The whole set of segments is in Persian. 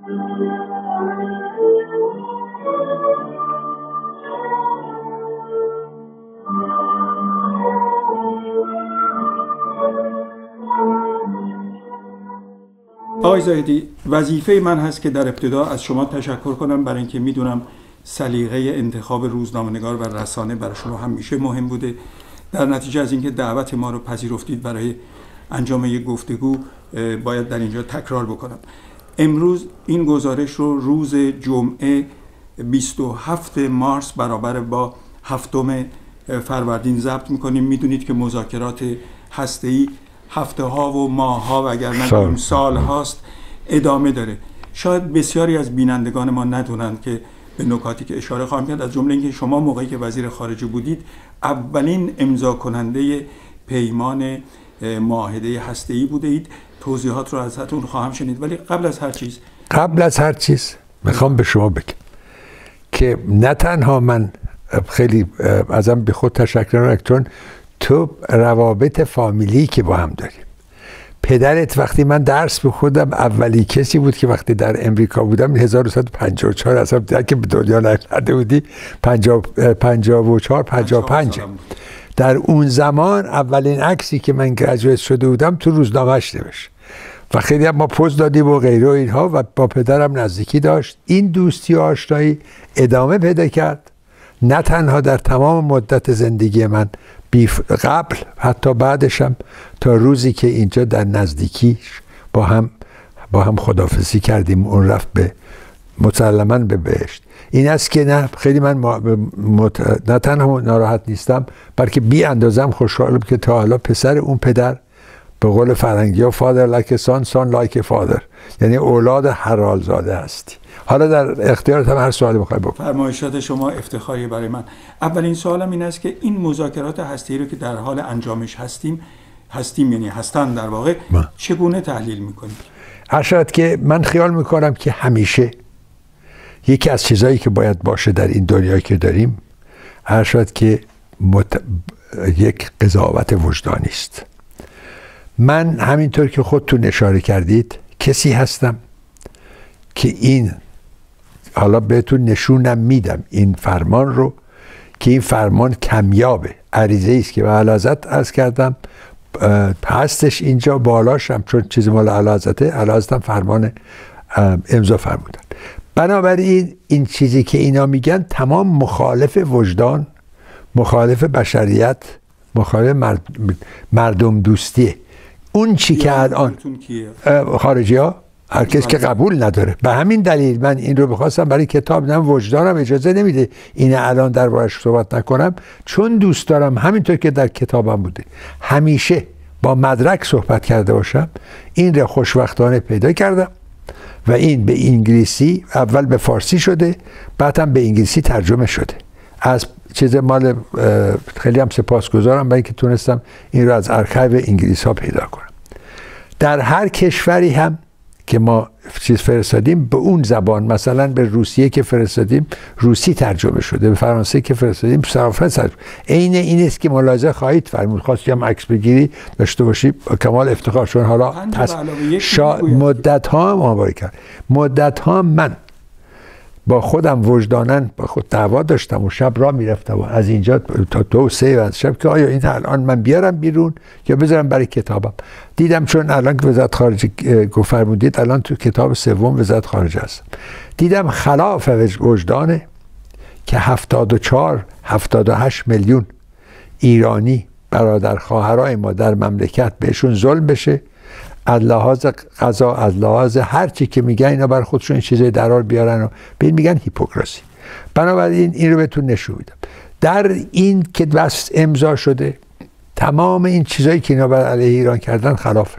آقای زاهدی وظیفه من هست که در ابتدا از شما تشکر کنم برای اینکه می‌دونم سلیقه انتخاب روزنامه‌نگار و رسانه برای شما همیشه مهم بوده. در نتیجه از اینکه دعوت ما رو پذیرفتید برای انجام یک گفتگو باید در اینجا تکرار بکنم. امروز این گزارش رو روز جمعه 27 مارس برابر با هفتم فروردین ضبط می‌کنیم. می‌دونید که مذاکرات هسته‌ای هفته ها و ماه ها و اگر نگویم سال. هاست ادامه داره. شاید بسیاری از بینندگان ما ندونند که به نکاتی که اشاره خواهم کرد از جمله اینکه شما موقعی که وزیر خارجه بودید اولین امضا کننده پیمان معاهده هسته ای بوده اید. توضیحات رو ازتون خواهم شنید. ولی قبل از هر چیز قبل از هر چیز می‌خوام به شما بگم که نه تنها من خیلی ازم به خود تشکر چون تو روابط فامیلی که با هم داریم. پدرت وقتی من درس خودم اولی کسی بود که وقتی در امریکا بودم 1954 اصلا که به دنیا نیامده بودی 54 55 در اون زمان اولین عکسی که من گرجویت شده بودم تو روزنامهش نوشت. و خیلی هم ما پوز دادیم و غیره و اینها و با پدرم نزدیکی داشت. این دوستی و آشنایی ادامه پیدا کرد. نه تنها در تمام مدت زندگی من بیف قبل حتی بعدشم تا روزی که اینجا در نزدیکیش با هم با هم خدافزی کردیم. اون رفت به مسلما به بهشت. این است که نه خیلی من مت... نه تنها ناراحت نیستم بلکه بی اندازم خوشحالم که تا حالا پسر اون پدر به قول فرنگی ها father like son son like father یعنی اولاد حلال زاده هستی حالا در اختیارتم هر سوالی بخوای بکن. فرمایشات شما افتخاری برای من. اولین سوالم این است که این مذاکرات هسته‌ای رو که در حال انجامش هستیم هستیم یعنی هستن در واقع من. چگونه تحلیل می‌کنید؟ ارشد که من خیال می‌کنم که همیشه یکی از چیزهایی که باید باشه در این دنیا که داریم ارشد که مت... یک قضاوت وجدانی است. من همینطور که خودتون اشاره کردید کسی هستم که این حالا بهتون نشونم میدم این فرمان رو که این فرمان کمیابه. عریضه است که به علازت از کردم هستش اینجا بالاشم چون چیز مال علازته علازتم فرمان امضا فرمودن. بنابراین این چیزی که اینا میگن تمام مخالف وجدان مخالف بشریت مخالف مردم دوستیه اون چی که الان خارجی ها هر کس که قبول نداره. به همین دلیل من این رو بخواستم برای کتاب نم وجدانم اجازه نمیده این الان در بارش صحبت نکنم. چون دوست دارم همینطور که در کتابم بوده همیشه با مدرک صحبت کرده باشم. این رو خوشوقتانه پیدا کردم. و این به انگلیسی اول به فارسی شده بعد هم به انگلیسی ترجمه شده. از چیز مال خیلی هم سپاسگزارم برای اینکه تونستم این رو از ارکیو انگلیس ها پیدا کنم. در هر کشوری هم که ما چیز فرستادیم به اون زبان مثلا به روسیه که فرستادیم روسی ترجمه شده به فرانسه که فرستادیم فرانسه ترجمه عین این است که ملاحظه خواهید فرمود. خواستی هم عکس بگیری داشته باشی کمال افتخار چون حالا پس شا... مدت ها ما کرد مدت ها من با خودم وجدانن با خود دعوا داشتم و شب را می‌رفتم و از اینجا تا دو سه از شب که آیا این الان من بیارم بیرون یا بذارم برای کتابم؟ دیدم چون الان که وزارت خارجه فرمودید الان تو کتاب سوم وزارت خارجه هست دیدم خلاف وجدانه که 74 78 میلیون ایرانی برادر خواهرای ما در مملکت بهشون ظلم بشه. از لحاظ قضا از لحاظ هر چی که میگن اینا بر خودشون این چیزای درار بیارن و به میگن هیپوکراسی. بنابراین این رو بهتون نشون میدم. در این که بس امضا شده تمام این چیزایی که اینا بر علیه ایران کردن خلافه.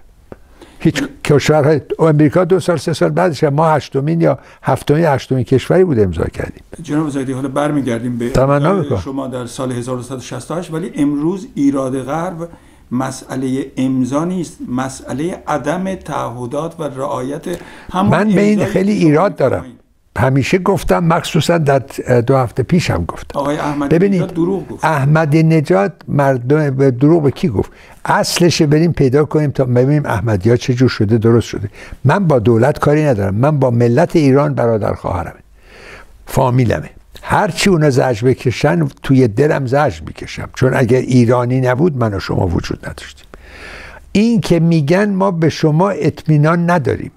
هیچ کشورهای امریکا دو سال سه سال بعدش ما هشتمین یا هفتمین هشتمین کشوری بود امضا کردیم. جناب زیدی حالا برمیگردیم به شما در سال 1968 ولی امروز ایراد غرب مسئله امضا نیست مسئله عدم تعهدات و رعایت همون من به این خیلی ایراد دارم. همیشه گفتم مخصوصا در دو هفته پیش هم گفتم. آقای احمدی ببینید دروغ گفت. احمدی نجات مردم به دروغ به کی گفت؟ اصلش بریم پیدا کنیم تا ببینیم احمدی ها چه جور شده درست شده. من با دولت کاری ندارم. من با ملت ایران برادر خواهرم فامیلمه. هرچی اونا زج بکشن توی دلم زج می‌کشم. چون اگر ایرانی نبود من و شما وجود نداشتیم. این که میگن ما به شما اطمینان نداریم.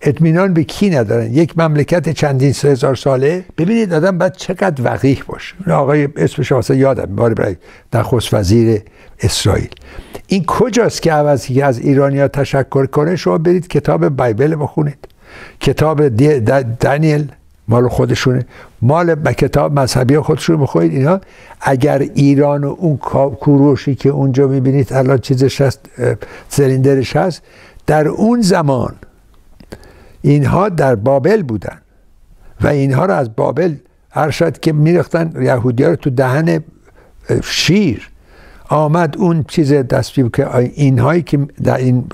اطمینان به کی ندارن؟ یک مملکت چندین سه هزار ساله؟ ببینید آدم باید چقدر وقیح باشه. آقای اسمش واسه یادم. بار برای نخست وزیر اسرائیل. این کجاست که عوضی که از ایرانیا تشکر کنه؟ شما برید کتاب بایبل بخونید کتاب دانیل مال خودشونه. مال کتاب مذهبی خودشون بخونید اینا. اگر ایران و اون کوروشی که اونجا می‌بینید الان چیزش هست سلیندرش هست در اون زمان اینها در بابل بودن و اینها رو از بابل هر شد که میرختن یهودی رو تو دهن شیر. آمد اون چیز دستی که اینهایی که در این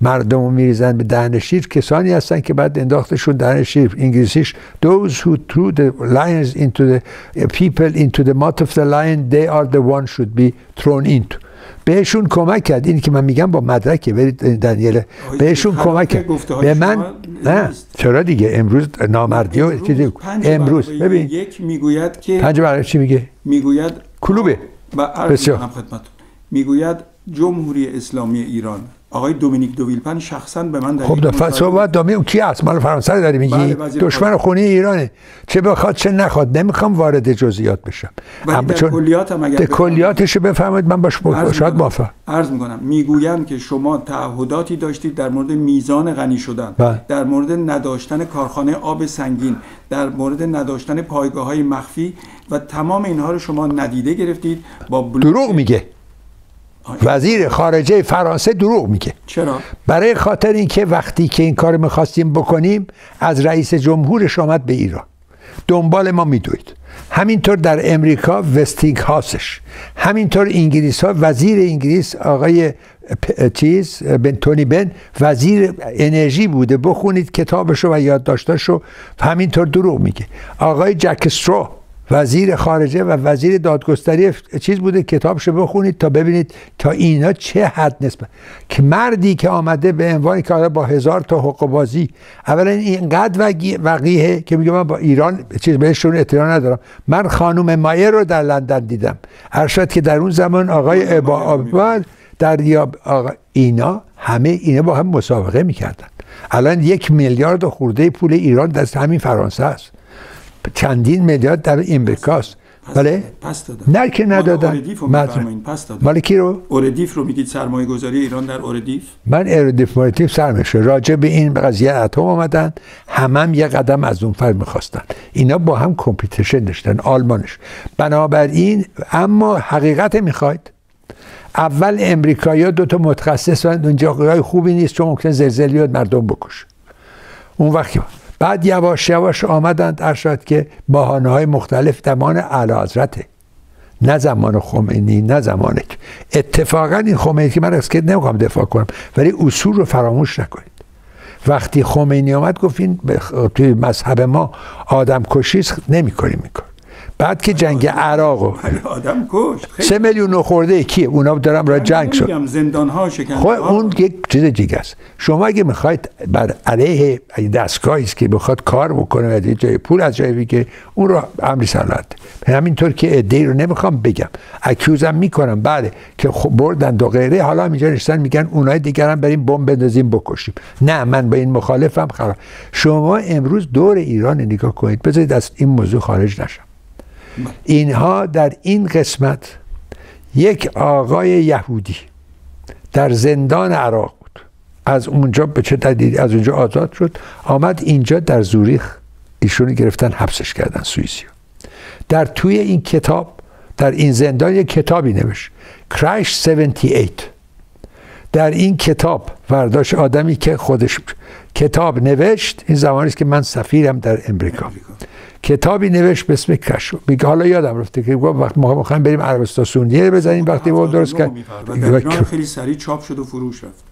مردم رو میریزن به دهن شیر کسانی هستن که بعد انداختشون دهن شیر. انگلیسیش those who threw the lions into the people into the mouth of the lion they are the one should be thrown into. بهشون کمک کرد. این که من میگم با مدرکه. برید دنیل. بهشون کمک کرد. به من؟ نه. چرا دیگه؟ امروز نامردی و چیزی امروز. ببین. یک می‌گوید که پنج برای چی میگه؟ می‌گوید کلوبه. بسیار. می‌گوید جمهوری اسلامی ایران. آقای دومینیک دوویلپن شخصا به من در خب دفعه صحبت دامی اون کی است مال فرانسه داری میگی؟ بله دشمن خونی ایرانه. چه بخواد چه نخواد. نمی‌خوام وارد جزئیات بشم. اما چون کلیات هم اگر کلیاتش بفهمید من باش شاید موافق عرض می‌کنم. می‌گویند که شما تعهداتی داشتید در مورد میزان غنی شدن با. در مورد نداشتن کارخانه آب سنگین در مورد نداشتن پایگاه های مخفی و تمام اینها رو شما ندیده گرفتید با دروغ میگه. وزیر خارجه فرانسه دروغ میگه. چرا؟ برای خاطر اینکه وقتی که این کار می‌خواستیم بکنیم از رئیس جمهورش آمد به ایران. دنبال ما میدوید. همینطور در امریکا وستینگ هاسش همینطور انگلیس ها وزیر انگلیس آقای چیز بنتونی بن وزیر انرژی بوده. بخونید کتابشو و یادداشتاشو. همینطور دروغ میگه. آقای جک استرو وزیر خارجه و وزیر دادگستری چیز بوده کتابشو بخونید تا ببینید تا اینا چه حد نسبت. که مردی که آمده به عنوان که با هزار تا حقوق بازی اولا اینقدر وقیه که میگه من با ایران چیز بهشون اطلاع ندارم. من خانم مایر رو در لندن دیدم. ارشد که در اون زمان آقای ابا در یا آقا اینا همه اینا با هم مسابقه می‌کردن. الان یک میلیارد خورده پول ایران دست همین فرانسه است. چندین میلیارد در امریکاست بله؟ پس دادن نه که ندادن مال کی رو؟ اوردیف رو میگید سرمایه گذاری ایران در اوردیف؟ من اوردیف موردیف سرمشه راجع به این قضیه اتم آمدن. هم, هم یه قدم از اون فر می‌خواستن. اینا با هم کمپیتیشن داشتن آلمانش. بنابراین اما حقیقت می‌خواید. اول امریکایی دو تا متخصص اونجا خوبی نیست چون ممکن زلزله مردم بکشه. اون وقتی بعد یواش یواش آمدند ارشاد که بحانه های مختلف زمان اعلی حضرته. نه زمان خمینی نه زمان اتفاقا این خمینی که من اسکت نمی‌خوام دفاع کنم ولی اصول رو فراموش نکنید. وقتی خمینی آمد گفت این توی مذهب ما آدم کشیست نمی کنیم میکن بعد که جنگ عراق و آدم کش سه میلیون خورده کیه اونا دارم را جنگ شد. زندان ها خب اون یک چیز دیگه است. شما اگه می‌خواید بر علیه دستگاهی است که بخواد کار بکنه از جای پول از جای بگیره اون رو امری سلات همینطور که ایده رو نمی‌خوام بگم. اکیوزم می‌کنم. بله که خب بردن دو غیره. حالا اینجا نشستن میگن اونای دیگر هم بریم بمب بندازیم بکشیم. نه من با این مخالفم خراب. شما امروز دور ایران نگاه کنید. بذارید از این موضوع خارج نشم. اینها در این قسمت یک آقای یهودی در زندان عراق بود. از اونجا به چه دلیلی از اونجا آزاد شد آمد اینجا در زوریخ. ایشونو گرفتن حبسش کردن سوئیسیا در توی این کتاب در این زندان یک کتابی نوشت کرش 78 در این کتاب ورداش آدمی که خودش کتاب نوشت این زمانی است که من سفیرم در امریکا. کتابی نوشت به اسم کشف. میگه حالا یادم رفته که وقت ما می‌خوایم بریم عربستان سعودیه بزنیم وقتی ما درست کرد. خیلی سریع چاپ شد و فروش رفت.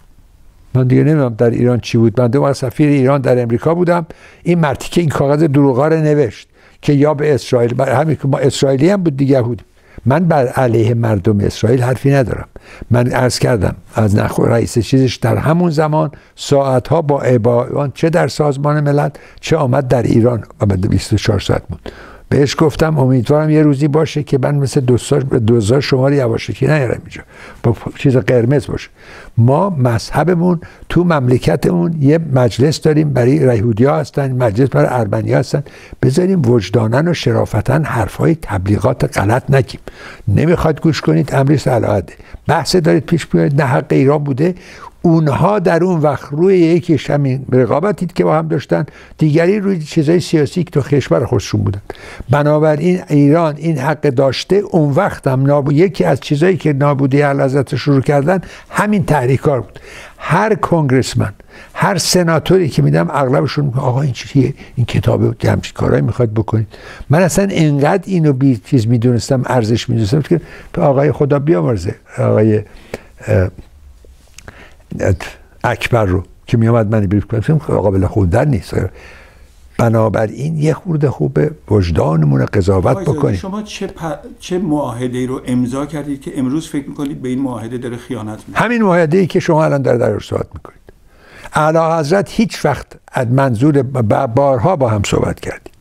من دیگه نمی‌دونم در ایران چی بود. من دو سفیر ایران در امریکا بودم. این مرتی که این کاغذ دروغا رو نوشت که یا به اسرائیل برای همین که ما اسرائیلی هم بود دیگه بود من بر علیه مردم اسرائیل حرفی ندارم. من عرض کردم از نخو رئیس چیزش در همون زمان ساعت ها با ایبان چه در سازمان ملل چه آمد در ایران. و 24 ساعت بود. بهش گفتم امیدوارم یه روزی باشه که من مثل دوزار شماره یواشکی نیارم اینجا. با چیز قرمز باشه. ما مذهبمون تو مملکتمون یه مجلس داریم برای یهودی ها هستن مجلس برای ارمنی هستن. بذاریم وجدانن و شرافتن حرفای تبلیغات غلط نگیم. نمی‌خواد گوش کنید امریس علاده بحث دارید پیش بیارید نه حق ایران بوده. اونها در اون وقت روی یکیش همین رقابتی که با هم داشتن. دیگری روی چیزای سیاسی که تو کشور خودشون بودن. بنابراین ایران این حق داشته اون وقت هم نابو... یکی از چیزایی که نابودی حضرت شروع کردن همین تحریکار بود. هر کنگرسمن هر سناتوری که میدم اغلبشون میگه آقا این چیزیه این کتاب همچین کارهایی می‌خواد بکنید. من اصلا انقدر اینو بی چیز می‌دونستم ارزش می‌دونستم که آقای خدا بیامرزه. آقای اکبر رو که می آمد من بریف کنم. قابل خوندن نیست. بنابراین یه خورده خوبه وجدانمون قضاوت بکنیم. شما چه, پ... چه معاهده رو امضا کردید که امروز فکر می‌کنید به این معاهده داره خیانت می‌کنید همین معاهده ای که شما الان در در صحبت می‌کنید. اعلی حضرت هیچ وقت از منظور بارها با هم صحبت کردیم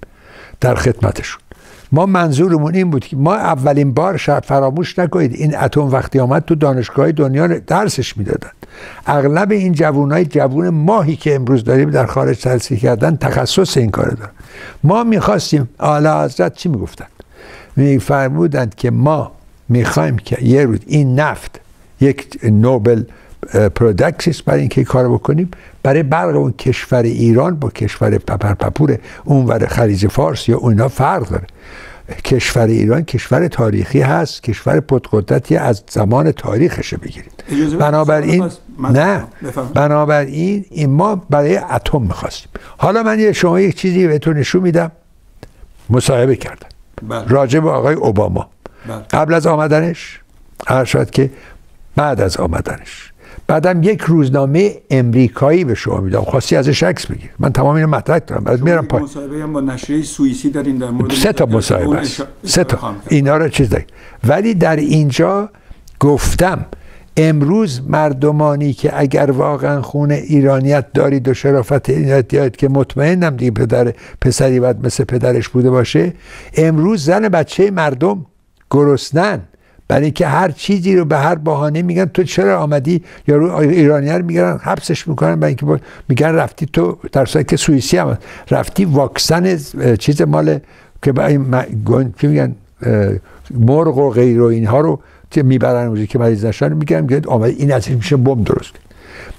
در خدمتشون. ما منظورمون این بود که ما اولین بار فراموش نکنید این اتم وقتی آمد تو دانشگاه دنیا درسش می‌دادن. اغلب این جوانای جوون ماهی که امروز داریم در خارج تحصیل کردن تخصص این کار دارن. ما می‌خواستیم اعلی حضرت چی می‌گفتن؟ میفرمودند که ما می‌خوایم که یه روز این نفت یک نوبل پرودکتس برای اینکه کار بکنیم. برای برق اون کشور ایران با کشور پپر پپور اونور خلیج فارس یا اونا فرق داره. کشور ایران کشور تاریخی هست کشور پدقدرتی از زمان تاریخش بگیرید. بنابراین نه. بنابراین این ما برای اتم می‌خواستیم. حالا من یه شما یک چیزی بهتون نشون میدم. مصاحبه کردم. بله. راجع به آقای اوباما. بله. قبل از آمدنش هر که بعد از آمدنش. بعدم یک روزنامه امریکایی به شما میدم. خواستی ازش عکس بگیر. من تمام اینو مطرح دارم. بعد میرم پای مصاحبه با نشریه سوئیسی دارین در مورد سه تا مصاحبه است. سه تا. اینا رو چیز داریم. ولی در اینجا گفتم امروز مردمانی که اگر واقعا خون ایرانیت دارید و شرافت ایرانیت که مطمئنم دیگه پدر پسری باید مثل پدرش بوده باشه امروز زن بچه مردم گرسنن. برای اینکه هر چیزی رو به هر بهانه میگن تو چرا آمدی؟ یا رو ایرانی رو میگن حبسش می‌کنن برای اینکه میگن رفتی تو در که سوئیسی هم رفتی واکسن چیز مال که این که میگن مرغ و غیر و اینها رو می‌برن روزی که مریض نشن میگن که آمد این ازش میشه بم درست.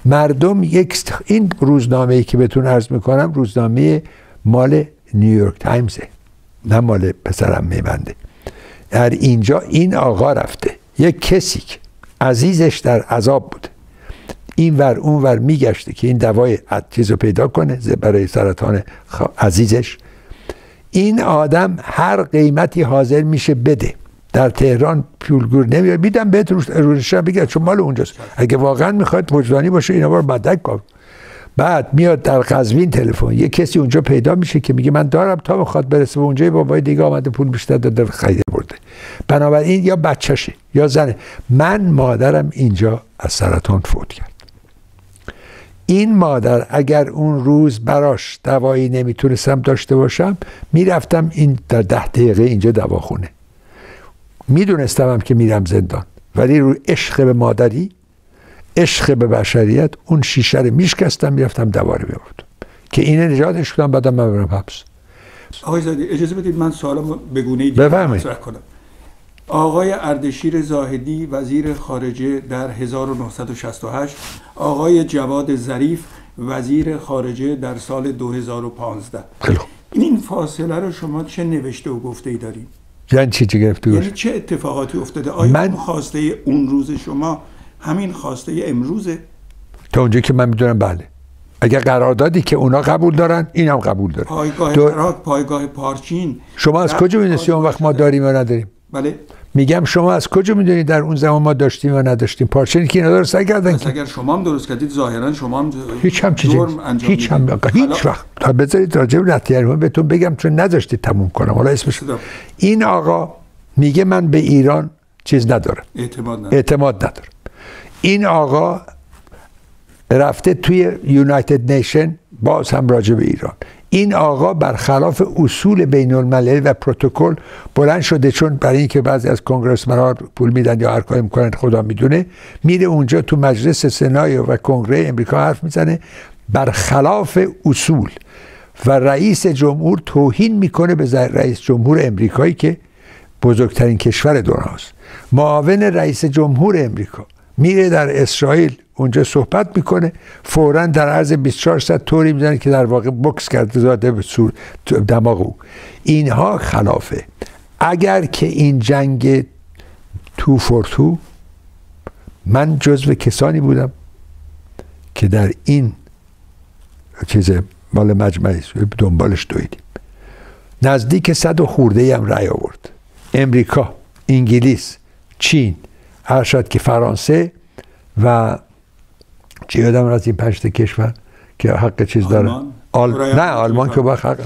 مردم یک این روزنامه ای که بهتون عرض می‌کنم روزنامه مال نیویورک تایمزه نه مال پسرم میبنده. در اینجا این آقا رفته. یک کسی که عزیزش در عذاب بوده. این ور اون ور میگشته که این دوای چیز رو پیدا کنه برای سرطان عزیزش. این آدم هر قیمتی حاضر میشه بده. در تهران پولگور نمیاد. میدم بهت روش بگه چون مال اونجاست. اگه واقعا می‌خواد وجدانی باشه اینا رو مدک کن بعد میاد در قزوین تلفن. یه کسی اونجا پیدا میشه که میگه من دارم تا بخواد برسه به اونجا بابای دیگه آمده پول بیشتر داده. برده بنابراین یا بچهشه یا زنه. من مادرم اینجا از سرطان فوت کرد. این مادر اگر اون روز براش دوایی نمی‌تونستم داشته باشم می‌رفتم این در ده دقیقه اینجا دواخونه. می‌دونستم هم که میرم زندان. ولی رو عشق به مادری عشق به بشریت اون شیشه رو میشکستم می‌رفتم دواره میبردم که اینه نجاتش کنم بعدم من برم حبس. آقای زادی اجازه بدید من سوالم به گونه کنم. آقای اردشیر زاهدی وزیر خارجه در 1968 آقای جواد ظریف وزیر خارجه در سال 2015 این فاصله رو شما چه نوشته و گفته ای دارید؟ یعنی چی؟ چی گرفته یعنی چه اتفاقاتی افتاده؟ آیا من... خواسته اون روز شما همین خواسته امروزه؟ تا اونجا که من می‌دونم بله. اگر قراردادی که اونا قبول دارن این هم قبول داره پایگاه دو... پایگاه پارچین. شما از کجا می‌دونستی اون وقت ما داریم یا نداریم؟ بله. میگم شما از کجا می‌دونید در اون زمان ما داشتیم و نداشتیم؟ پارچه که اینا درست نکردن پس اگر شما هم درست کردید ظاهرا شما هم هیچ هم چیزی هیچ هم می‌دید. هیچ وقت. تا بذارید راجع به نتیجه بهتون بگم چون نذاشتید تموم کنم. حالا اسمش. این آقا میگه من به ایران چیز ندارم. اعتماد ندارم. اعتماد ندارم. این آقا رفته توی یونایتد نیشن باز هم راجع به ایران. این آقا برخلاف اصول بین المللی و پروتکل بلند شده چون برای اینکه بعضی از کنگرسمن‌ها پول میدن یا هر کاری می‌کنن خدا می‌دونه میره اونجا تو مجلس سنای و کنگره امریکا حرف می‌زنه. برخلاف اصول و رئیس جمهور توهین می‌کنه به رئیس جمهور امریکایی که بزرگترین کشور دنیاست. معاون رئیس جمهور امریکا میره در اسرائیل اونجا صحبت می‌کنه. فورا در عرض 24 ساعت طوری می‌زنه که در واقع بکس کرده زاده به سور دماغ او. اینها خلافه. اگر که این جنگ تو فور تو من جزو کسانی بودم که در این چیز مال مجمعی. دنبالش دویدیم. نزدیک صد و خورده هم رأی آورد. امریکا انگلیس چین هر شد که فرانسه و چی یادم از این پنج تا کشور که حق چیز داره آلمان؟ آل... نه آلمان که با؟ حق؟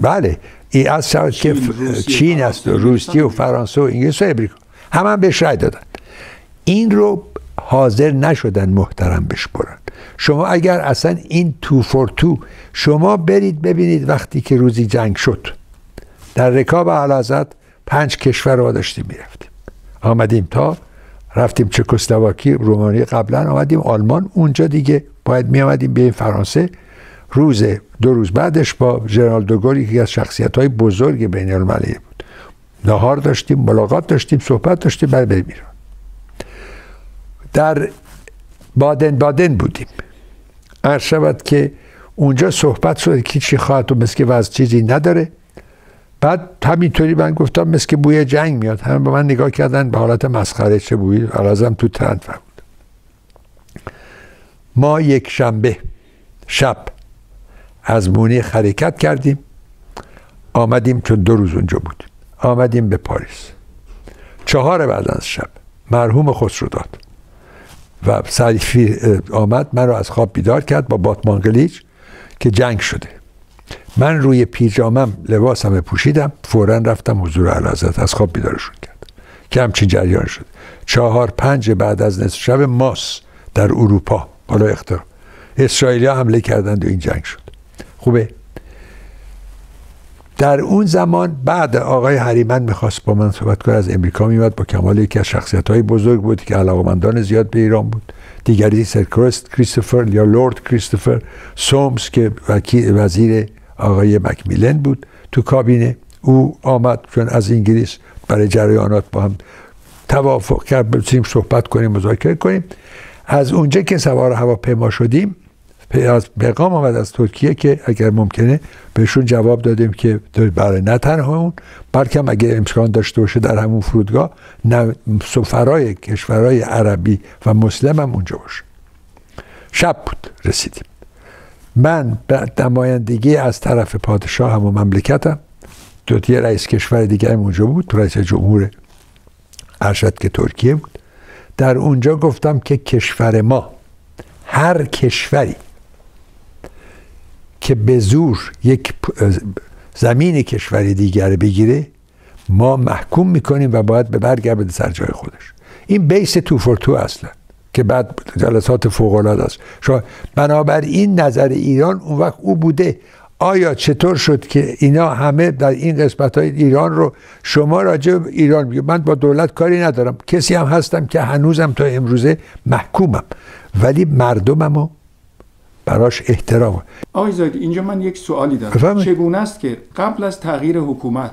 بله این از که چین، ف- روسیه، چین است و روسیه و. فرانسه و انگلیس و امریکا همه هم بهش رأی دادن این رو حاضر نشدن محترم بشپرن شما اگر اصلا این تو فور تو شما برید ببینید وقتی که روزی جنگ شد در رکاب علازت پنج کشور رو داشتیم می‌رفتیم آمدیم تا رفتیم چکسلواکی رومانی قبلا آمدیم آلمان. اونجا دیگه باید می آمدیم به فرانسه. روز دو روز بعدش با ژنرال دوگل یکی از شخصیت های بزرگ بین المللی بود. نهار داشتیم ملاقات داشتیم صحبت داشتیم بعد بریم ایران. در بادن بادن بودیم. عرض که اونجا صحبت شد که چی خواهد و مثل که چیزی نداره. بعد همینطوری من گفتم مثل که بوی جنگ میاد. همه به من نگاه کردن به حالت مسخره چه بویی الازم تو ترند بود ما یک شنبه شب از مونیخ حرکت کردیم. آمدیم چون دو روز اونجا بودیم آمدیم به پاریس. چهار بعد از شب مرحوم خسرو داد و سریفی آمد. من رو از خواب بیدار کرد با باتمان گلیچ که جنگ شده. من روی پیجامم لباسم پوشیدم فورا رفتم حضور اعلیحضرت از خواب بیدارشون کرد. که همچین جریان شد. چهار پنج بعد از نصف شب ماس در اروپا اختراع. اسرائیلی ها حمله کردند و این جنگ شد. خوبه. در اون زمان بعد آقای هریمن می‌خواست با من صحبت کنه. از امریکا میومد با کمال یکی از شخصیت های بزرگ بود که علاقمندان زیاد به ایران بود. دیگری سر کریستوفر یا لورد کریستوفر سومز که وزیر آقای مکمیلن بود تو کابینه. او آمد چون از انگلیس برای جریانات با هم توافق کرد. بسیم صحبت کنیم مذاکره کنیم. از اونجا که سوار هواپیما شدیم از پیغام آمد از ترکیه که اگر ممکنه بهشون جواب دادیم که برای نه تنها اون بلکه اگر امکان داشته باشه در همون فرودگاه سفرای کشورهای عربی و مسلم هم اونجا باشه. شب بود رسیدیم. من به نمایندگی از طرف پادشاه هم و مملکتم. دو یه رئیس کشور دیگه اونجا بود رئیس جمهور ارشد که ترکیه بود. در اونجا گفتم که کشور ما هر کشوری که به زور یک زمین کشوری دیگر بگیره ما محکوم می‌کنیم و باید به برگرده سر جای خودش. این بیس تو فور تو اصلا. که بعد جلسات فوق العاده است. شما بنابراین نظر ایران اون وقت او بوده. آیا چطور شد که اینا همه در این قسمت های ایران رو شما راجع به ایران میگه من با دولت کاری ندارم. کسی هم هستم که هنوزم تا امروزه محکومم. ولی مردممو براش احترام آقای زاید اینجا من یک سوالی دارم. چگونه است که قبل از تغییر حکومت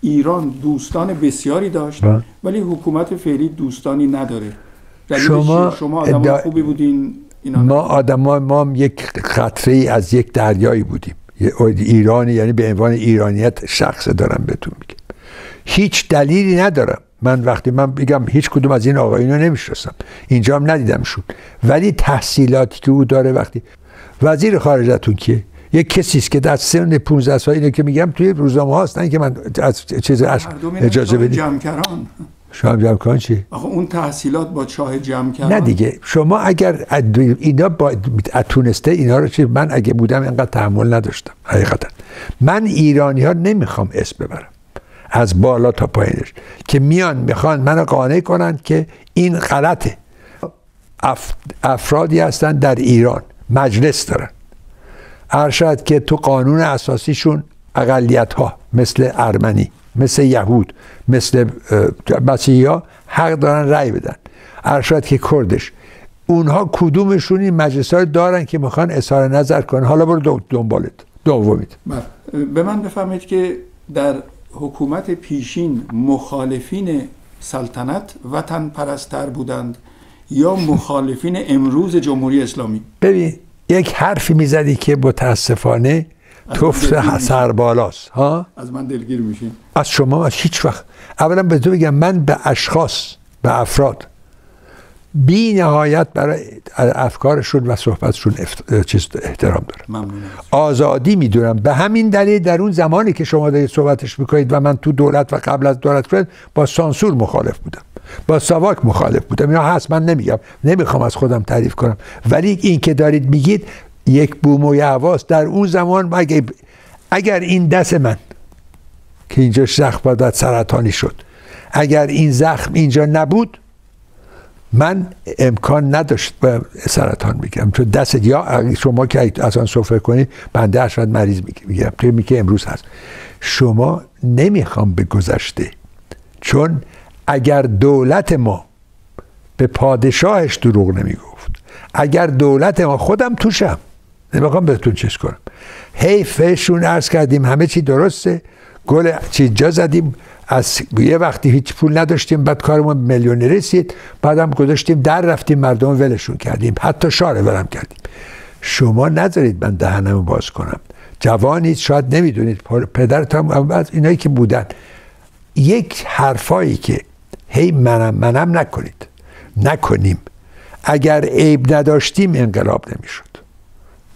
ایران دوستان بسیاری داشت بله. ولی حکومت فعلی دوستانی نداره؟ شما؟ شما آدم خوبی بودین اینا ما آدما ما هم یک قطره ای از یک دریایی بودیم. یه ایرانی یعنی به عنوان ایرانیت شخص دارم بهتون میگم. هیچ دلیلی ندارم. من وقتی من بگم هیچ کدوم از این آقایون رو نمی‌شناسم. اینجا هم ندیدمشون ولی تحصیلاتی که او داره وقتی وزیر خارجتون کیه؟ یک کسی است که در سن 15 سال اینو که میگم توی روزنامه هاست نه که من از چیز اجازه بدید. جمکران شاه جمکران چی؟ آخه اون تحصیلات با شاه جمکران نه دیگه. شما اگر اینا با تونسته اینا رو چی؟ من اگه بودم اینقدر تحمل نداشتم حقیقتا. من ایرانی ها نمی‌خوام اسم ببرم. از بالا تا پایینش. که میان می‌خوان منو قانع کنند که این غلطه. افرادی هستن در ایران. مجلس دارن. ارشد که تو قانون اساسیشون اقلیت ها مثل ارمنی. مثل یهود مثل مسیحی ها حق دارن رأی بدن. ارشد که کردش. اونها کدومشون این مجلس ها دارن که می‌خوان اظهار نظر کنن؟ حالا برو دنبالت. دومید بله. به من بفهمید که در حکومت پیشین مخالفین سلطنت وطن پرستر بودند یا مخالفین امروز جمهوری اسلامی؟ ببین یک حرفی می‌زدی که متاسفانه توف سربالاست ها؟ از من دلگیر میشین از شما از هیچ وقت. اولا به تو بگم من به اشخاص به افراد بی نهایت برای افکارشون و صحبتشون چیز احترام دارم. آزادی می‌دونم. به همین دلیل در اون زمانی که شما دارید صحبتش می‌کنید و من تو دولت و قبل از دولت کنید با سانسور مخالف بودم. با ساواک مخالف بودم. یا هست من نمیگم. نمی‌خوام از خودم تعریف کنم. ولی این که دارید میگید یک بوم و یعواست در اون زمان اگر, اگر این دست من که اینجا زخم بادت سرطانی شد اگر این زخم اینجا نبود من امکان نداشت به سرطان میگم چون دست یا شما که از آن سفره کنی بنده اشد مریض میگم توی میگه امروز هست. شما نمی‌خوام به گذشته. چون اگر دولت ما به پادشاهش دروغ نمی‌گفت اگر دولت ما خودم توشم. نمی‌خوام بهتون چیز کنم. حیفشون عرض کردیم همه چی درسته. گل چی جا زدیم. از یه وقتی هیچ پول نداشتیم بعد کارمون میلیونی رسید. بعدم گذاشتیم در رفتیم مردم ولشون کردیم. حتی شاره ولم کردیم. شما نذارید من دهنمو باز کنم. جوانید شاید نمی‌دونید پدرتان از اینایی که بودن. یک حرفایی که هی منم منم نکنید. نکنیم. اگر عیب نداشتیم انقلاب نمی‌شد.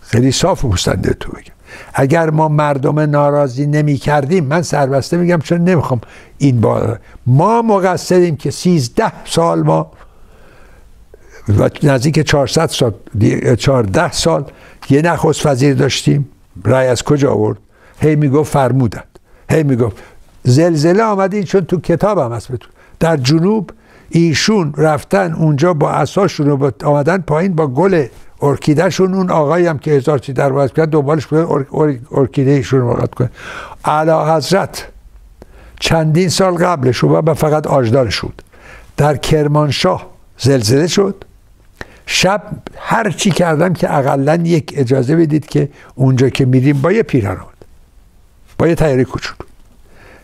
خیلی صاف و تو بگم. اگر ما مردم ناراضی نمی کردیم من سربسته میگم چون نمی‌خوام این بار ما مقصریم که سیزده سال ما و نزدیک 400 سال 14 سال یه نخست وزیر داشتیم. رای از کجا آورد؟ هی می‌گفت فرمودند. هی می‌گفت زلزله آمدین چون تو کتاب هم هست در جنوب ایشون رفتن اونجا با اساشون رو آمدن پایین با گل ارکیدهشون اون آقایی هم که هزار چی در کرد دنبالش بود ارکیده ایشون رو کنه. علا حضرت چندین سال قبلش و فقط آجدار شد در کرمانشاه زلزله شد. شب هر چی کردم که اقلا یک اجازه بدید که اونجا که میریم با یه پیران با یه تیاره کوچولو.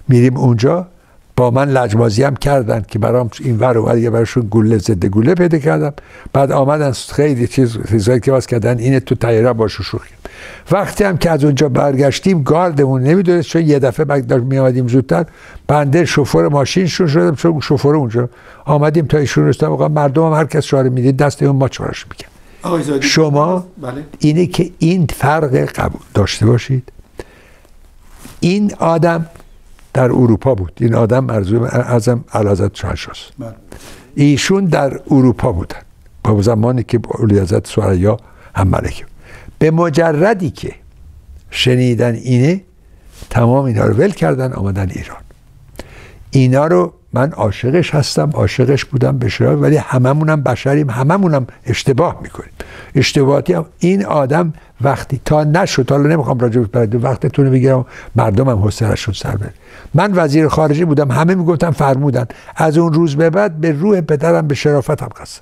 میریم اونجا با من لجبازی هم کردن که برام این ور و یه براشون گله زده گله پیدا کردم. بعد آمدن خیلی چیز چیزایی که واس کردن اینه تو تایره باشو شوخی وقتی هم که از اونجا برگشتیم گاردمون نمی‌دونست چون یه دفعه بعد می آمدیم زودتر بنده شوفر ماشین شو شدم چون شوفر اونجا. آمدیم تا ایشون رستم آقا مردم هم هر کس شاره می‌دید دست اون ما چارش میکن شما بله. اینه که این فرق قبول داشته باشید. این آدم در اروپا بود. این آدم ارزو ازم علازت شاهشاست بله. ایشون در اروپا بودن. با زمانی که اولیازت سوریا هم ملکه. به مجردی که شنیدن اینه تمام اینا رو ول کردن آمدن ایران. اینا رو من عاشقش هستم عاشقش بودم به ولی هممونم بشریم هممونم اشتباه می‌کنیم. اشتباهاتی هم. این آدم وقتی تا نشد حالا نمی‌خوام راجع به وقتتون بگیرم مردمم حوصله‌شون سر بره. من وزیر خارجه بودم همه می‌گفتن فرمودن. از اون روز به بعد به روح پدرم به شرافتم قسم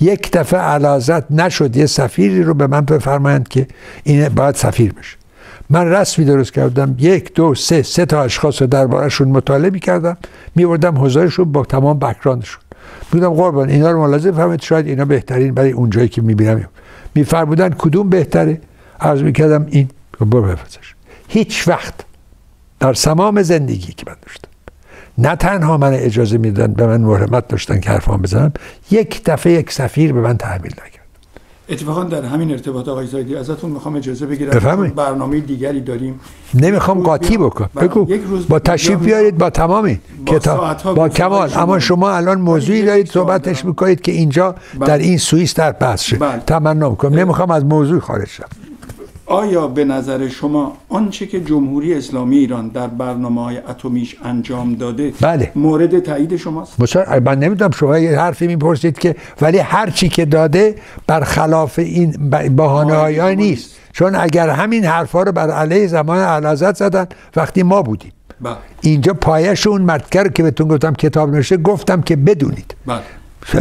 یک دفعه علازت نشد یه سفیری رو به من بفرمایند که این باید سفیر بشه. من رسمی درست کردم یک دو سه سه تا اشخاص رو دربارهشون مطالعه کردم میوردم حضارشون با تمام بکراندشون بودم قربان اینا رو ملاحظه فهمید شاید اینا بهترین برای اونجایی که می‌بینم. میفرمودن کدوم بهتره؟ عرض می‌کردم این برو بفرستش. هیچ وقت در سمام زندگی که من داشتم نه تنها من اجازه می‌دادن به من محرمت داشتن که حرفان بزنم یک دفعه یک سفیر به من تحمیل نکرد. اتفاقا در همین ارتباط آقای زایدی ازتون می‌خوام اجازه بگیرم. بفرمایید. برنامه دیگری داریم. نمی‌خوام قاطی بکن بله، بگو. با تشریف بیارید با تمامی کتاب با کمال. اما شما الان موضوعی دارید صحبتش. می‌کنید که اینجا بله. در این سوئیس در بحث شه. بله. تمنا می‌کنم. نمی‌خوام از موضوع خارج شم. آیا به نظر شما آنچه که جمهوری اسلامی ایران در برنامه های اتمیش انجام داده بله. مورد تایید شماست؟ مثلا من نمی‌دونم شما یه حرفی می‌پرسید که ولی هر چی که داده برخلاف این بهانه های نیست. چون اگر همین حرفا رو بر علیه زمان علازت زدن وقتی ما بودیم. بله. اینجا پایش اون مردکر که بهتون گفتم کتاب نوشته گفتم که بدونید. بله.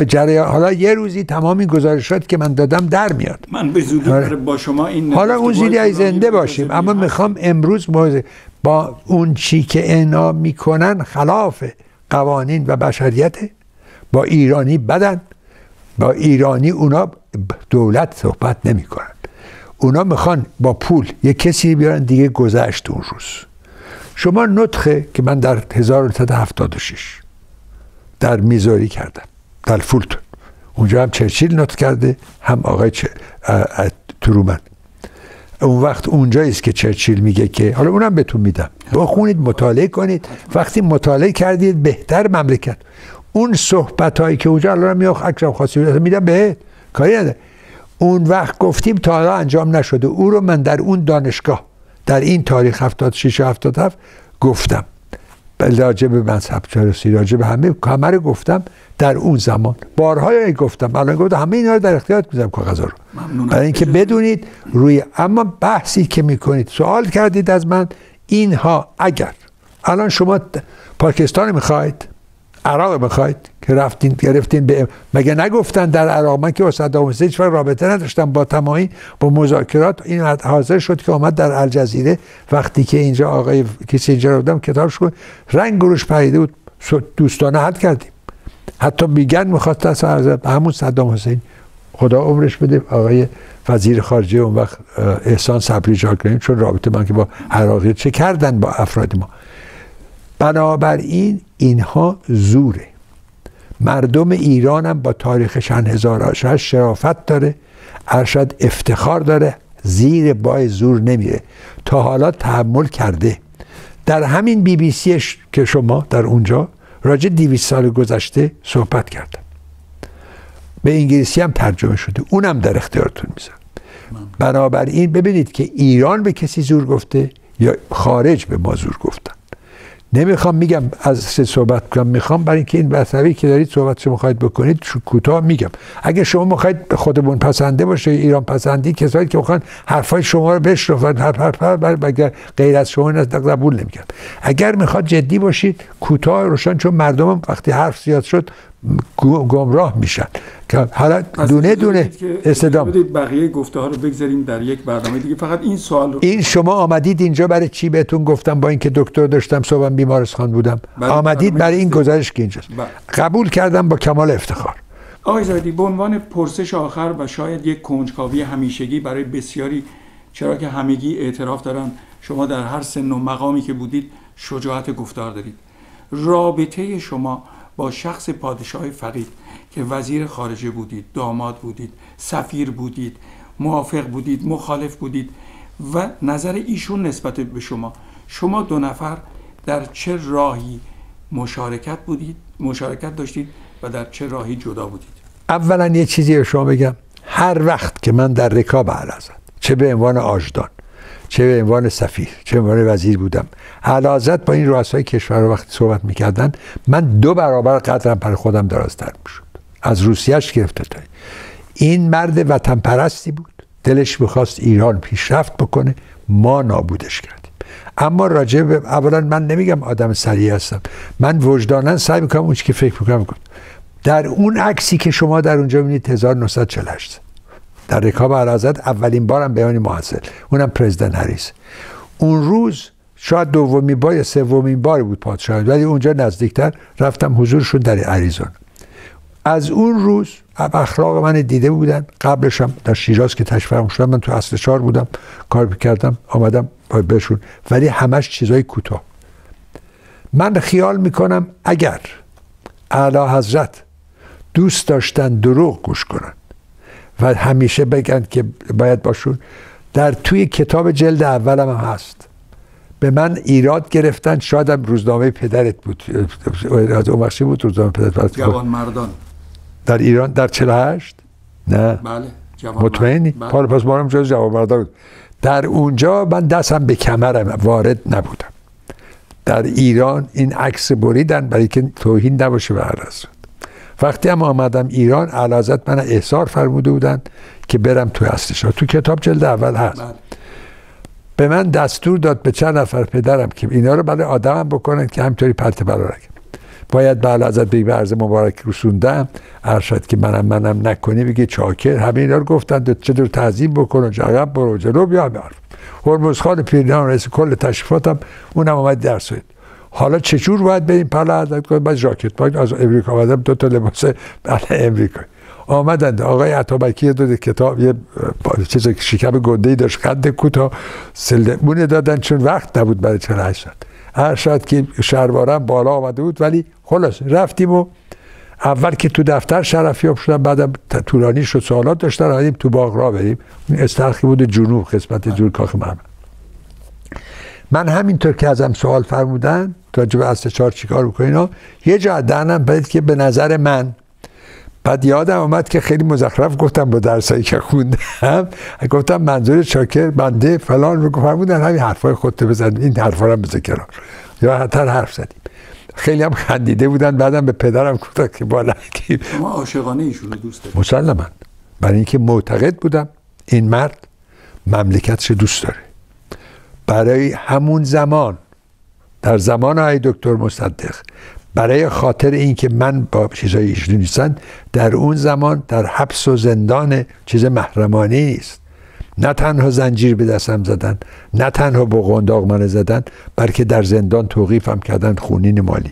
جریان حالا یه روزی تمام این گزارشات که من دادم در میاد من به زودی آره. با شما این حالا اون زیری زنده باشیم اما. می‌خوام امروز موضوع با اون چی که اینا می‌کنن خلاف قوانین و بشریت با ایرانی بدن با ایرانی اونا دولت صحبت نمی‌کنن اونا می‌خوان با پول یه کسی بیارن دیگه گذشت اون روز شما نطخه که من در 1976 در میزوری کردم در فولتون اونجا هم چرچیل نطق کرده هم آقای ترومن. اون وقت اونجایی است که چرچیل میگه که حالا اونم بهتون میدم. بخونید مطالعه کنید. وقتی مطالعه کردید بهتر مملکت. اون صحبت هایی که اونجا الان میاد اکرم خاصی میدم بهت. کاری نداره اون وقت گفتیم تا حالا انجام نشده. او رو من در اون دانشگاه در این تاریخ 76 و 77 گفتم. راجع به مذهب چرسی راجع به همه همه رو گفتم در اون زمان. بارها گفتم. الان گفتم همه اینا رو در اختیارت می‌ذارم کاغذ رو. برای اینکه بدونید روی اما بحثی که می‌کنید سوال کردید از من اینها اگر. الان شما پاکستان می‌خواید؟ عراق می‌خواید که رفتین گرفتین به مگه نگفتن در عراق؟ من که با صدام حسین هیچ رابطه نداشتم با تمامی با مذاکرات. این حاضر شد که آمد در الجزیره. وقتی که اینجا آقای کسی رو بودم کتابش کن رنگ گروش پریده بود. دوستانه حل کردیم. حتی میگن می‌خواست از همون صدام حسین. خدا عمرش بده. آقای وزیر خارجه اون وقت احسان صبری چون رابطه من که با عراقی چه کردن با افراد ما؟ بنابراین اینها زوره. مردم ایران هم با تاریخ چند هزار سال شرافت داره ارشد افتخار داره زیر بای زور نمیره. تا حالا تحمل کرده. در همین بی بی سیش که شما در اونجا راجع دیویس سال گذشته صحبت کردم. به انگلیسی هم ترجمه شده. اونم در اختیارتون می‌ذارم. بنابراین ببینید که ایران به کسی زور گفته یا خارج به ما زور گفتن. نمی‌خوام میگم از سه صحبت کنم. می‌خوام برای اینکه این مطلبی که دارید صحبت شما می‌خواید بکنید کوتاه میگم. اگه شما می‌خواید خودمون پسنده باشه ایران پسندی کسایی که می‌خوان حرفای شما رو بشنون حرف حرف بر- بگر غیر از شما این قبول نمی‌کنم اگر می‌خواد جدی باشید کوتاه روشن چون مردم وقتی حرف زیاد شد گمراه میشن. که حالا پس دونه دونه استدام بقیه گفته ها رو بگذاریم در یک برنامه دیگه. فقط این سوال رو این شما آمدید اینجا برای چی بهتون گفتم؟ با اینکه دکتر داشتم صبحم بیمارستان بودم. برای آمدید برای این. گزارش که اینجاست. بله. قبول کردم با کمال افتخار. آقای زایدی به عنوان پرسش آخر و شاید یک کنجکاوی همیشگی برای بسیاری چرا که همگی اعتراف دارن شما در هر سن و مقامی که بودید شجاعت گفتار دارید. رابطه شما با شخص پادشاه فقید که وزیر خارجه بودید داماد بودید سفیر بودید موافق بودید مخالف بودید و نظر ایشون نسبت به شما. شما دو نفر در چه راهی مشارکت بودید مشارکت داشتید و در چه راهی جدا بودید؟ اولا یه چیزی رو شما بگم. هر وقت که من در رکاب علازت چه به عنوان آجدان چه به عنوان سفیر چه به عنوان وزیر بودم. علازت با این رؤسای کشور رو وقتی صحبت می‌کردن من دو برابر قدرم برای خودم درازتر می‌شد. از روسیهش گرفته تا این مرد وطن پرستی بود. دلش می‌خواست ایران پیشرفت بکنه. ما نابودش کردیم. اما راجع به اولا من نمیگم آدم سریع هستم. من وجدانا سعی می‌کنم اون که فکر می‌کنم کنم. در اون عکسی که شما در اونجا می‌بینید 1948 در رکاب علازت اولین بارم بیان محصل اونم پرزیدنت هریس اون روز شاید دومین بار یا سومین بار بود پادشاه ولی اونجا نزدیکتر رفتم حضورشون در اریزونا از اون روز اخلاق من دیده بودن. قبلش هم در شیراز که تشریف شدم من تو اصل چهار بودم کار کردم آمدم بهشون. ولی همش چیزای کوتاه. من خیال می‌کنم اگر اعلی حضرت دوست داشتن دروغ گوش کنن و همیشه بگن که باید باشون. در توی کتاب جلد اولم هم هست. به من ایراد گرفتن شاید روزنامه پدرت بود. از اون بود روزنامه پدرت؟ جوان مردان. در ایران در 48 نه. بله مطمئنی؟ بله. پس مارم جز جوان مردان. در اونجا من دستم به کمرم وارد نبودم. در ایران این عکس بریدن برای که توهین نباشه به وقتی هم آمدم ایران علازت من احضار فرموده بودن که برم تو اصلش تو کتاب جلد اول هست. بله. به من دستور داد به چند نفر پدرم که اینا رو برای آدمم بکنن که همینطوری پرت برارک باید به ازت به عرض مبارک رسوندم. ارشد که منم منم نکنی بگی چاکر. همه اینا رو گفتن چطور تعظیم بکن و عقب برو جلو بیا بیار هرمز خان پیرنان رئیس کل تشریفاتم اونم آمد درس حالا چجور باید بریم پلا ازت کنیم؟ بعد ژاکت پاک از امریکا آمدم دو تا لباس بله امریکا. آمدند آقای عطابکی دو کتاب یه چیز شکم گنده ای داشت قد کوتاه سلمونه دادن چون وقت نبود برای 48 ساعت. هر شاید که شهروارم بالا آمده بود ولی خلاص رفتیم و اول که تو دفتر شرفیاب شدم بعدم طولانی شد سوالات داشتن آمدیم تو باغ را بریم. استرخی بود جنوب قسمت جور کاخ محمد من همینطور که ازم سوال فرمودن تا به اصل چهار چیکار بکنین یه جا دهنم باید که به نظر من بعد یادم آمد که خیلی مزخرف گفتم با درسایی که خوندم. گفتم منظور چاکر بنده فلان رو فرمودن همین حرفای خودت بزن این حرفا رو بزن کنار. یا حتی حرف زدیم. خیلی هم خندیده بودن بعدم به پدرم گفتم که بالا شما عاشقانه ایشون دوست دارید مسلما برای اینکه معتقد بودم این مرد مملکتش دوست داره. برای همون زمان در زمان های دکتر مصدق برای خاطر اینکه من با چیزای ایشون نیستن در اون زمان در حبس و زندان چیز محرمانه نیست. نه تنها زنجیر به دستم زدن نه تنها با قنداق من زدن بلکه در زندان توقیفم کردن خونین مالی.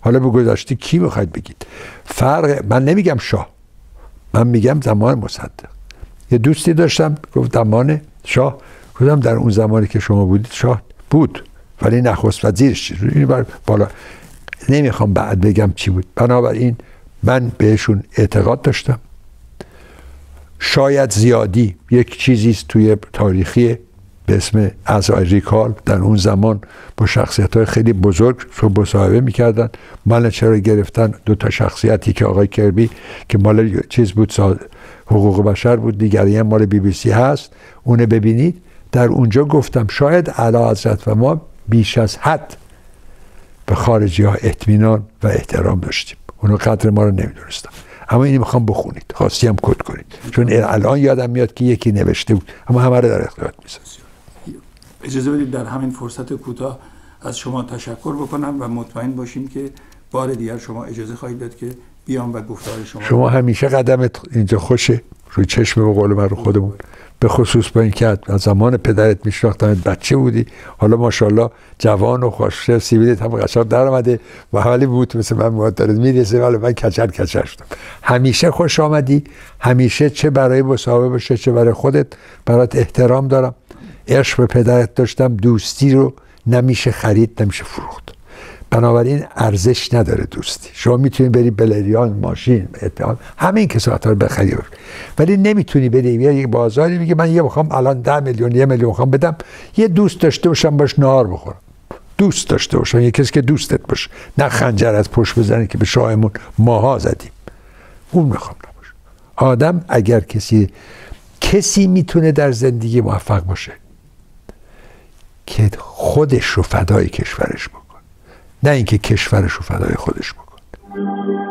حالا به گذاشتی کی می‌خواید بگید؟ فرق من نمیگم شاه من میگم زمان مصدق. یه دوستی داشتم گفت زمان شاه. گفتم در اون زمانی که شما بودید شاه بود ولی نخست وزیرش این بر بالا. نمی‌خوام بعد بگم چی بود. بنابراین من بهشون اعتقاد داشتم. شاید زیادی. یک چیزی است توی تاریخی به اسم اعضای ریکال در اون زمان با شخصیت های خیلی بزرگ رو مصاحبه می‌کردن. مال چرا گرفتن؟ دو تا شخصیتی که آقای کربی که مال چیز بود حقوق بشر بود دیگری هم مال بی بی سی هست. اونه ببینید. در اونجا گفتم شاید علا حضرت و ما بیش از حد به خارجی ها اطمینان و احترام داشتیم. اونو قدر ما رو نمی‌دونستم. اما اینی می‌خوام بخونید. خواستی هم کد کنید. چون الان یادم میاد که یکی نوشته بود. اما همه رو در اختیارت می‌سازم اجازه بدید در همین فرصت کوتاه از شما تشکر بکنم و مطمئن باشیم که بار دیگر شما اجازه خواهید داد که بیام و گفتار شما شما همیشه قدمت اینجا خوشه. روی چشم به قول من رو خودمون. به خصوص با اینکه از زمان پدرت میشناختم بچه بودی. حالا ماشاءالله جوان و خوش سیبیلت هم قشنگ در آمده و حالی بود مثل من مادرت می‌رسه ولی من کچر کچر شدم. همیشه خوش آمدی. همیشه چه برای مصاحبه باشه چه برای خودت برات احترام دارم. عشق به پدرت داشتم. دوستی رو نمیشه خرید نمیشه فروخت. بنابراین ارزش نداره دوستی. شما می‌تونی بری بلریان ماشین اتحاد این کسات رو بخری. ولی نمی‌تونی بری. یه بازاری میگه من یه بخوام الان ده میلیون یه میلیون بخوام بدم. یه دوست داشته باشم باش نهار بخورم. دوست داشته باشم. یه کسی که دوستت باشه. نه خنجر از پشت بزنی که به شاهمون ماها زدیم. اون می‌خوام نباشه. آدم اگر کسی کسی می‌تونه در زندگی موفق باشه که خودش رو فدای کشورش بکنه نه اینکه کشورش رو فدای خودش بکنه.